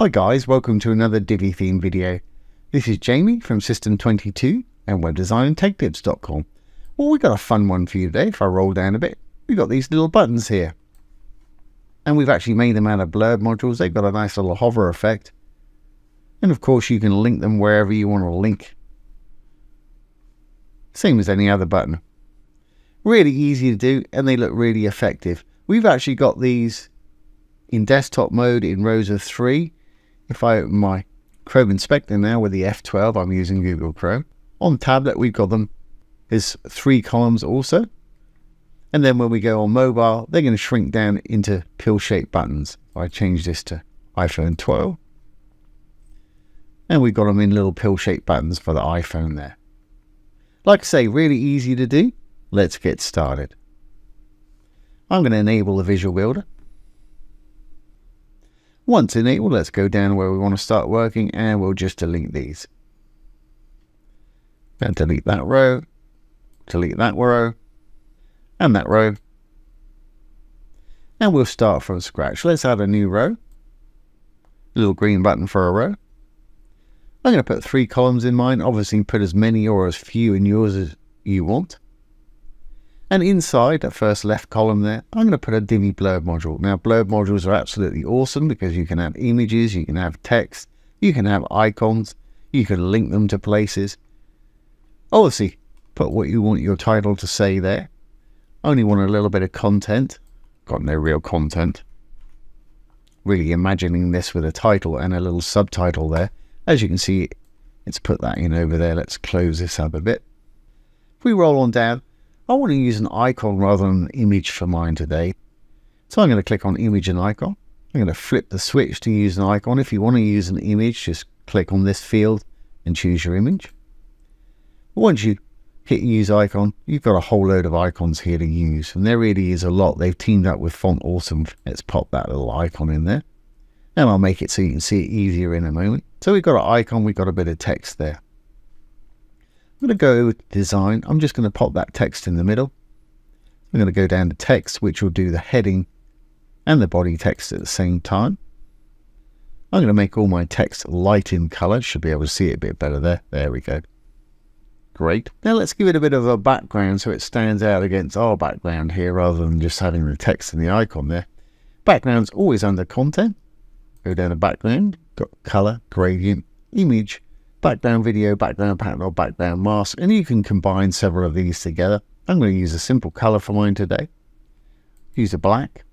Hi guys, welcome to another Divi theme video. This is Jamie from System22 and webdesignandtechtips.com. Well, we got a fun one for you today. If I roll down a bit, we've got these little buttons here. And we've actually made them out of blurb modules. They've got a nice little hover effect. And of course, you can link them wherever you want to link. Same as any other button. Really easy to do and they look really effective. We've actually got these in desktop mode in rows of three. If I open my Chrome Inspector now with the F12, I'm using Google Chrome. On tablet, we've got them as three columns also. And then when we go on mobile, they're going to shrink down into pill-shaped buttons. I change this to iPhone 12. And we've got them in little pill-shaped buttons for the iPhone there. Like I say, really easy to do. Let's get started. I'm going to enable the Visual Builder. Once enabled, let's go down where we want to start working and we'll just delete these. And delete that row, delete that row, and that row. And we'll start from scratch. Let's add a new row. Little green button for a row. I'm going to put three columns in mine. Obviously, put as many or as few in yours as you want. And inside that first left column there, I'm going to put a Divi blurb module. Now, blurb modules are absolutely awesome because you can have images, you can have text, you can have icons, you can link them to places. Obviously, put what you want your title to say there. Only want a little bit of content. Got no real content. Really imagining this with a title and a little subtitle there. As you can see, let's put that in over there. Let's close this up a bit. If we roll on down, I want to use an icon rather than an image for mine today. So I'm going to click on image and icon. I'm going to flip the switch to use an icon. If you want to use an image, just click on this field and choose your image. Once you hit use icon, you've got a whole load of icons here to use. And there really is a lot. They've teamed up with Font Awesome. Let's pop that little icon in there. And I'll make it so you can see it easier in a moment. So we've got an icon, we've got a bit of text there. I'm going to go design. I'm just going to pop that text in the middle. I'm going to go down to text, which will do the heading and the body text at the same time. I'm going to make all my text light in color. Should be able to see it a bit better there. There we go. Great. Now let's give it a bit of a background so it stands out against our background here rather than just having the text and the icon there. Background's always under content. Go down to background, got color, gradient, image, background video, background pattern, or background mask, and you can combine several of these together. I'm going to use a simple color for mine today. Use a black.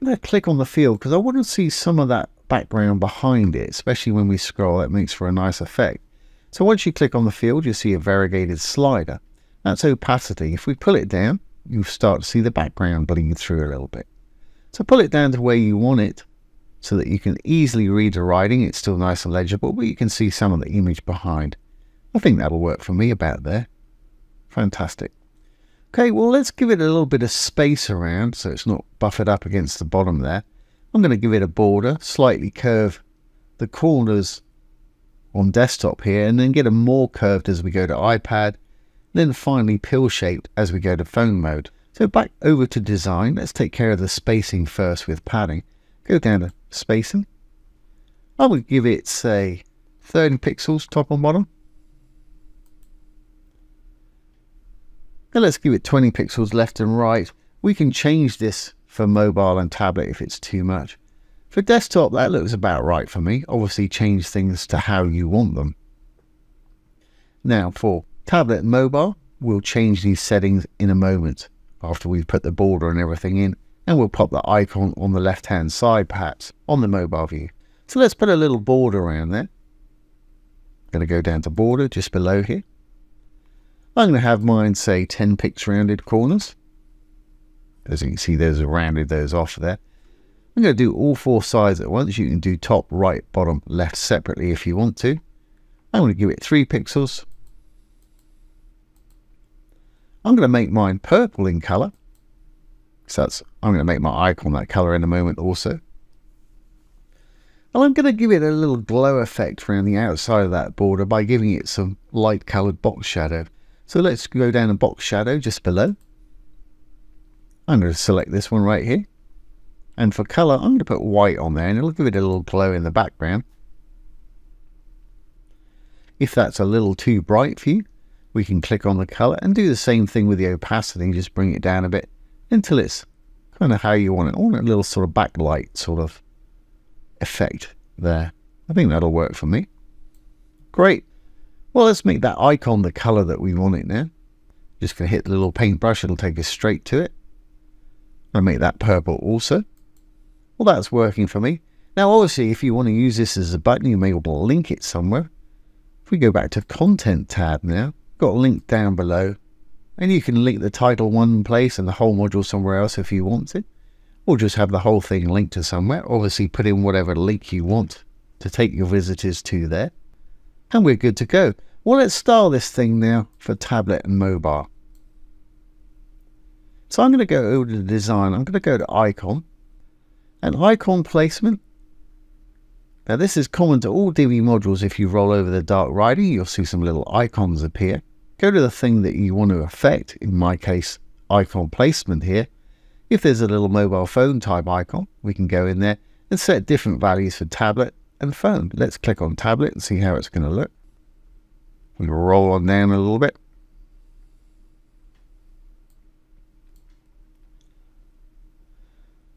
I'm going to click on the field because I want to see some of that background behind it, especially when we scroll. It makes for a nice effect. So once you click on the field, you'll see a variegated slider. That's opacity. If we pull it down, you start to see the background bleed through a little bit. So pull it down to where you want it so that you can easily read the writing. It's still nice and legible, but you can see some of the image behind. I think that'll work for me about there. Fantastic. Okay, well, let's give it a little bit of space around so it's not buffered up against the bottom there. I'm going to give it a border, slightly curve the corners on desktop here, and then get them more curved as we go to iPad, then finally pill-shaped as we go to phone mode. So back over to design, let's take care of the spacing first with padding. Go down to spacing. I would give it, say, 30 pixels top and bottom. And let's give it 20 pixels left and right. We can change this for mobile and tablet if it's too much. For desktop, that looks about right for me. Obviously, change things to how you want them. Now, for tablet and mobile, we'll change these settings in a moment after we've put the border and everything in and we'll pop the icon on the left hand side perhaps on the mobile view. So let's put a little border around there. I'm going to go down to border just below here. I'm going to have mine say 10 pix rounded corners. As you can see, those are rounded those off there. I'm going to do all four sides at once. You can do top, right, bottom, left separately if you want to. I'm going to give it 3 pixels. I'm going to make mine purple in colour. So that's, I'm going to make my icon that color in a moment also. And I'm going to give it a little glow effect around the outside of that border by giving it some light colored box shadow. So let's go down to box shadow just below. I'm going to select this one right here. And for color, I'm going to put white on there and it'll give it a little glow in the background. If that's a little too bright for you, we can click on the color and do the same thing with the opacity, and just bring it down a bit until it's kind of how you want it. I want a little sort of backlight sort of effect there. I think that'll work for me. Great. Well, let's make that icon the color that we want it now. Just going to hit the little paintbrush. It'll take us straight to it. I'll make that purple also. Well, that's working for me. Now, obviously, if you want to use this as a button, you may able to link it somewhere. If we go back to Content tab now, got a link down below. And you can link the title one place and the whole module somewhere else if you want it. Or just have the whole thing linked to somewhere. Obviously, put in whatever link you want to take your visitors to there. And we're good to go. Well, let's style this thing now for tablet and mobile. So I'm going to go over to design. I'm going to go to icon and icon placement. Now this is common to all Divi modules. If you roll over the dark writing, you'll see some little icons appear. Go to the thing that you want to affect, in my case, icon placement here. If there's a little mobile phone type icon, we can go in there and set different values for tablet and phone. Let's click on tablet and see how it's going to look. We roll on down a little bit.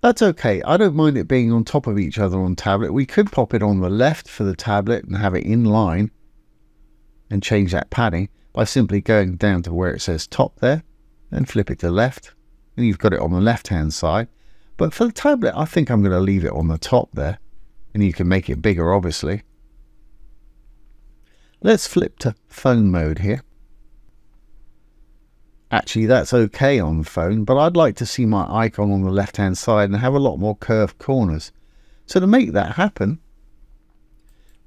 That's okay. I don't mind it being on top of each other on tablet. We could pop it on the left for the tablet and have it in line and change that padding by simply going down to where it says top there and flip it to left and you've got it on the left hand side. But for the tablet, I think I'm going to leave it on the top there and you can make it bigger obviously. Let's flip to phone mode here. Actually, that's okay on phone, but I'd like to see my icon on the left-hand side and have a lot more curved corners. So to make that happen,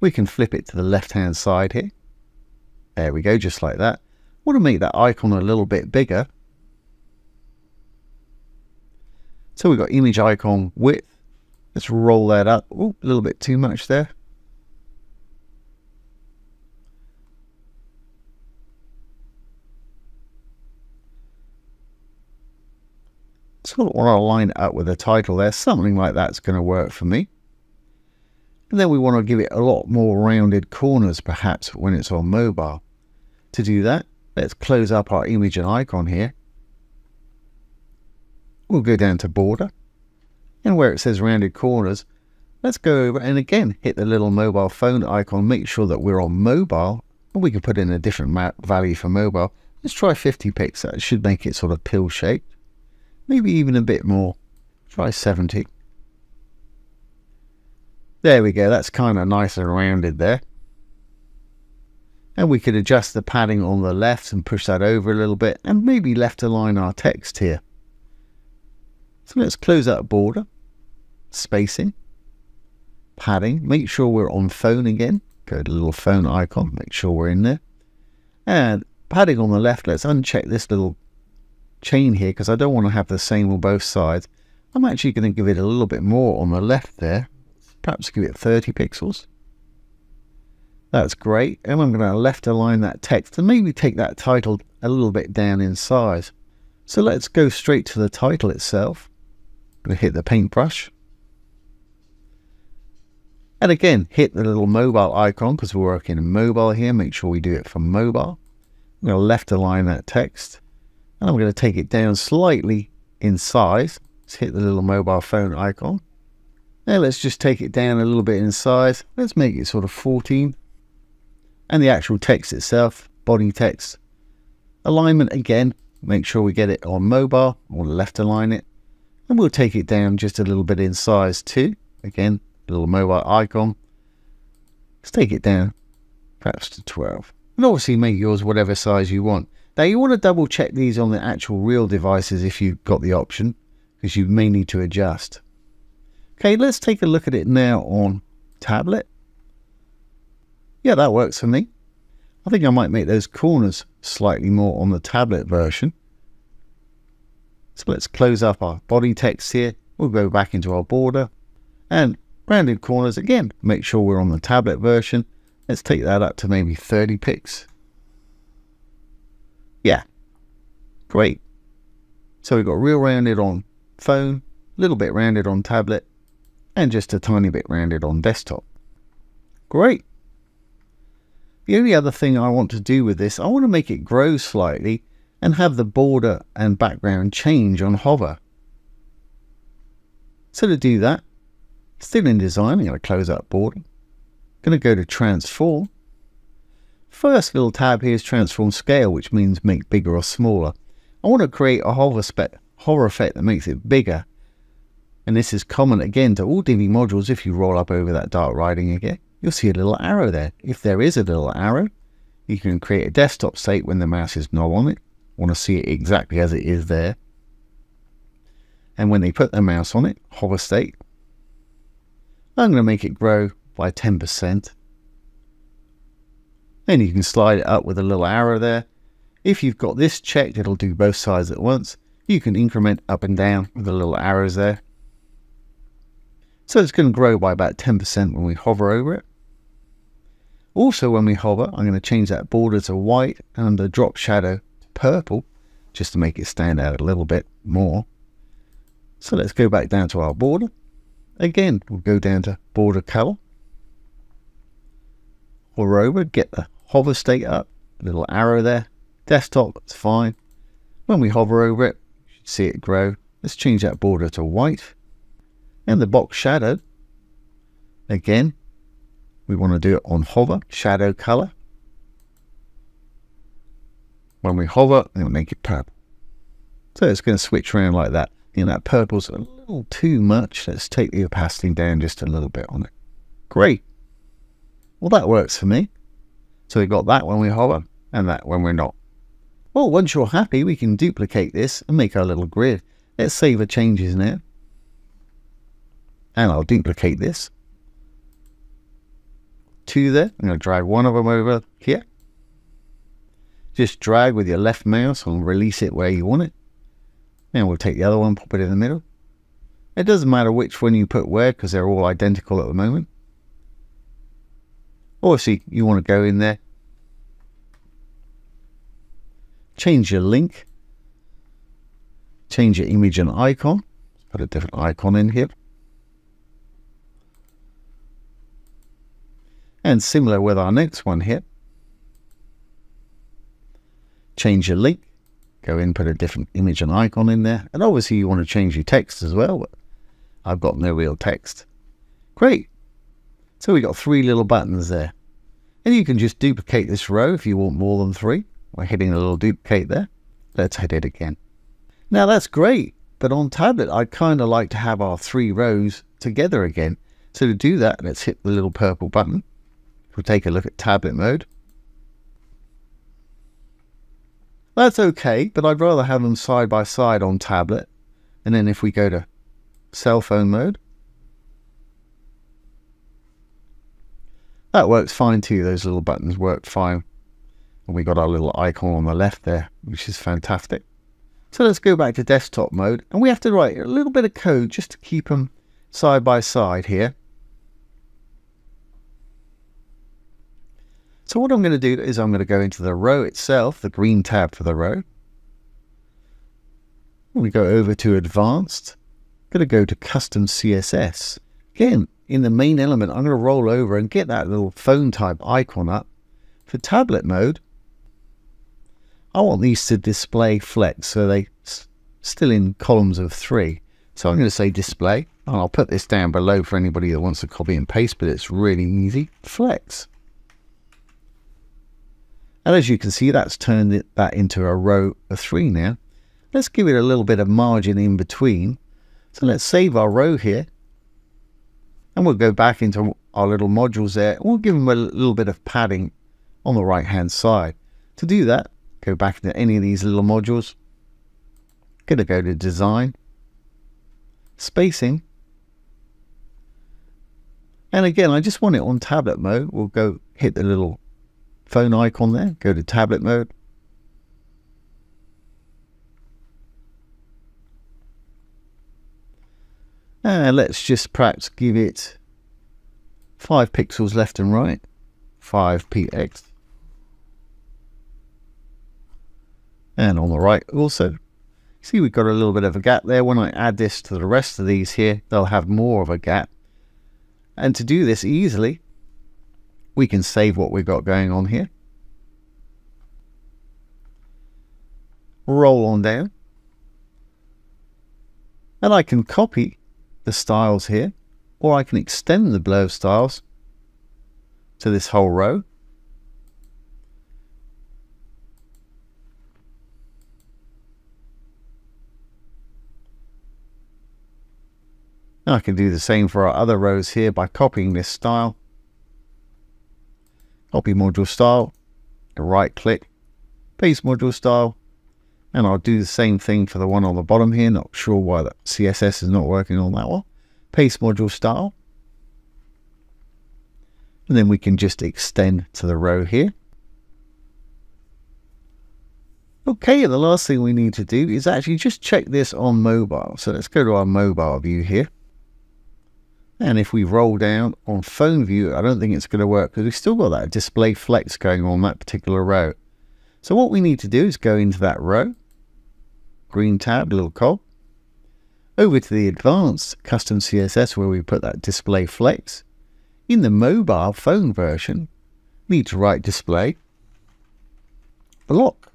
we can flip it to the left-hand side here. There we go, just like that. Want to make that icon a little bit bigger. So we've got image icon width. Let's roll that up. Ooh, a little bit too much there. sort of want to line it up with the title there. Something like that's going to work for me. And then we want to give it a lot more rounded corners perhaps when it's on mobile. To do that, let's close up our image and icon here. We'll go down to border. And where it says rounded corners, let's go over and again hit the little mobile phone icon. Make sure that we're on mobile. And we can put in a different value for mobile. Let's try 50 pixels. That should make it sort of pill shaped maybe even a bit more. Try 70. There we go, that's kind of nice and rounded there. And we could adjust the padding on the left and push that over a little bit and maybe left align our text here. So let's close that border, spacing, padding, make sure we're on phone again. Go to the little phone icon, make sure we're in there. And padding on the left, let's uncheck this little chain here because I don't want to have the same on both sides. I'm actually going to give it a little bit more on the left there. Perhaps give it 30 pixels. That's great. And I'm going to left align that text and maybe take that title a little bit down in size. So let's go straight to the title itself. I'm going to hit the paintbrush. And again, hit the little mobile icon because we're working in mobile here. Make sure we do it for mobile. I'm going to left align that text. And I'm going to take it down slightly in size. Let's hit the little mobile phone icon. Now let's just take it down a little bit in size. Let's make it sort of 14. And the actual text itself, body text. Alignment again, make sure we get it on mobile or left align it. And we'll take it down just a little bit in size too. Again, little mobile icon. Let's take it down perhaps to 12. And obviously make yours whatever size you want. Now you want to double check these on the actual real devices if you've got the option, because you may need to adjust. Okay, let's take a look at it now on tablet. Yeah, that works for me. I think I might make those corners slightly more on the tablet version. So let's close up our body text here. We'll go back into our border and rounded corners again. Make sure we're on the tablet version. Let's take that up to maybe 30 pixels. Yeah, great. So we've got real rounded on phone a little bit rounded on tablet, and just a tiny bit rounded on desktop. Great. The only other thing I want to do with this, I want to make it grow slightly and have the border and background change on hover. So to do that, still in design, I'm going to close out border. I'm Going to go to transform. First little tab here is transform scale, which means make bigger or smaller. I want to create a hover, hover effect that makes it bigger. And this is common again to all Divi modules. If you roll up over that dark writing again, you'll see a little arrow there. If there is a little arrow, you can create a desktop state when the mouse is not on it. want to see it exactly as it is there. And when they put their mouse on it, hover state, I'm going to make it grow by 10%. Then you can slide it up with a little arrow there. If you've got this checked, it'll do both sides at once. You can increment up and down with the little arrows there. So it's going to grow by about 10% when we hover over it. Also, when we hover, I'm going to change that border to white and the drop shadow to purple, just to make it stand out a little bit more. So let's go back down to our border. Again, we'll go down to border color. Hover over, get the hover state up, little arrow there. Desktop, that's fine. When we hover over it, you should see it grow. Let's change that border to white. And the box shadow, again, we want to do it on hover, shadow color. When we hover, it'll make it purple. So it's going to switch around like that. You know, that purple's a little too much. Let's take the opacity down just a little bit on it. Great. Well, that works for me. So we've got that when we hover and that when we're not. Well, once you're happy, we can duplicate this and make our little grid. Let's save the changes now. And I'll duplicate this two there. I'm going to drag one of them over here. Just drag with your left mouse and release it where you want it. And we'll take the other one, pop it in the middle. It doesn't matter which one you put where because they're all identical at the moment. Obviously, you want to go in there, change your link, change your image and icon. Put a different icon in here. And similar with our next one here. Change your link. Go in, put a different image and icon in there. And obviously you want to change your text as well, but I've got no real text. Great. So we got three little buttons there. And you can just duplicate this row if you want more than three. We're hitting a little duplicate there. Let's hit it again. Now that's great, but on tablet I'd kind of like to have our three rows together again. So to do that, let's hit the little purple button we'll take a look at tablet mode. That's okay, but I'd rather have them side by side on tablet. And then if we go to cell phone mode, that works fine too. Those little buttons work fine. And we got our little icon on the left there, which is fantastic. So let's go back to desktop mode. And we have to write a little bit of code just to keep them side by side here. So what I'm going to do is I'm going to go into the row itself, the green tab for the row. We go over to advanced. I'm going to go to custom CSS. Again, in the main element, I'm going to roll over and get that little phone type icon up. For tablet mode, I want these to display flex, so they still in columns of three. So I'm going to say display, and I'll put this down below for anybody that wants to copy and paste, but it's really easy. Flex. And as you can see, that's turned it, that into a row of three now. Let's give it a little bit of margin in between. So let's save our row here. And we'll go back into our little modules there. We'll give them a little bit of padding on the right hand side. To do that, go back into any of these little modules. Gonna go to design, spacing. And again, I just want it on tablet mode. We'll go hit the little phone icon there, go to tablet mode. And let's just perhaps give it 5 pixels left and right, 5 px. And on the right also. See, we've got a little bit of a gap there. When I add this to the rest of these here, they'll have more of a gap. And to do this easily, we can save what we've got going on here. Roll on down. And I can copy the styles here, or I can extend the blurb styles to this whole row. I can do the same for our other rows here by copying this style. Copy module style, right click, paste module style, and I'll do the same thing for the one on the bottom here. Not sure why the CSS is not working on that one. Paste module style. And then we can just extend to the row here. Okay, the last thing we need to do is actually just check this on mobile. So let's go to our mobile view here. And if we roll down on phone view, I don't think it's going to work because we've still got that display flex going on that particular row. So what we need to do is go into that row, green tab, little cog, over to the advanced custom CSS where we put that display flex. In the mobile phone version, need to write display block.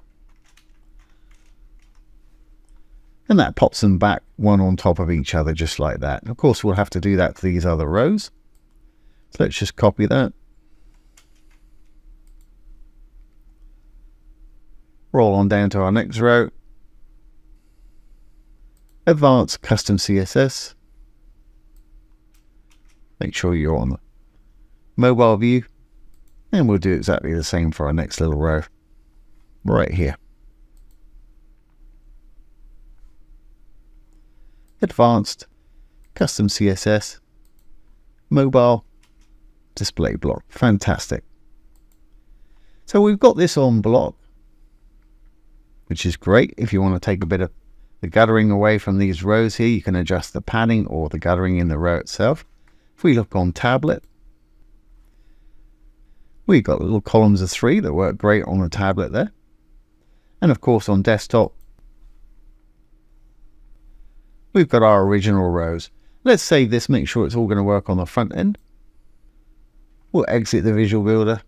And that pops them back one on top of each other just like that. And of course, we'll have to do that to these other rows. So let's just copy that. Roll on down to our next row. Advanced Custom CSS. Make sure you're on the mobile view. And we'll do exactly the same for our next little row right here. Advanced, custom CSS, mobile, display block. Fantastic. So we've got this on block, which is great. If you want to take a bit of the guttering away from these rows here, you can adjust the padding or the guttering in the row itself. If we look on tablet, we've got little columns of three that work great on the tablet there. And of course on desktop, We've got our original rows. Let's save this, make sure it's all going to work on the front end. We'll exit the Visual Builder.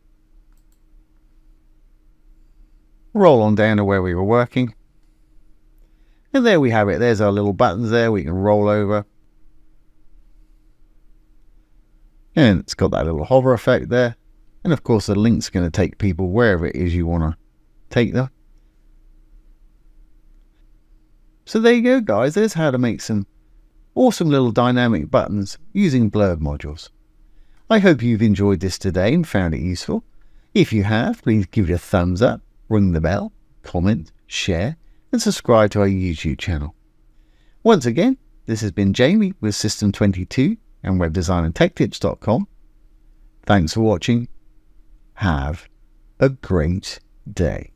Roll on down to where we were working. And there we have it. There's our little buttons there. We can roll over. And it's got that little hover effect there. And of course, the link's going to take people wherever it is you want to take them. So there you go, guys. There's how to make some awesome little dynamic buttons using blurb modules. I hope you've enjoyed this today and found it useful. If you have, please give it a thumbs up, ring the bell, comment, share, and subscribe to our YouTube channel. Once again, this has been Jamie with System22 and WebDesignAndTechTips.com. Thanks for watching. Have a great day.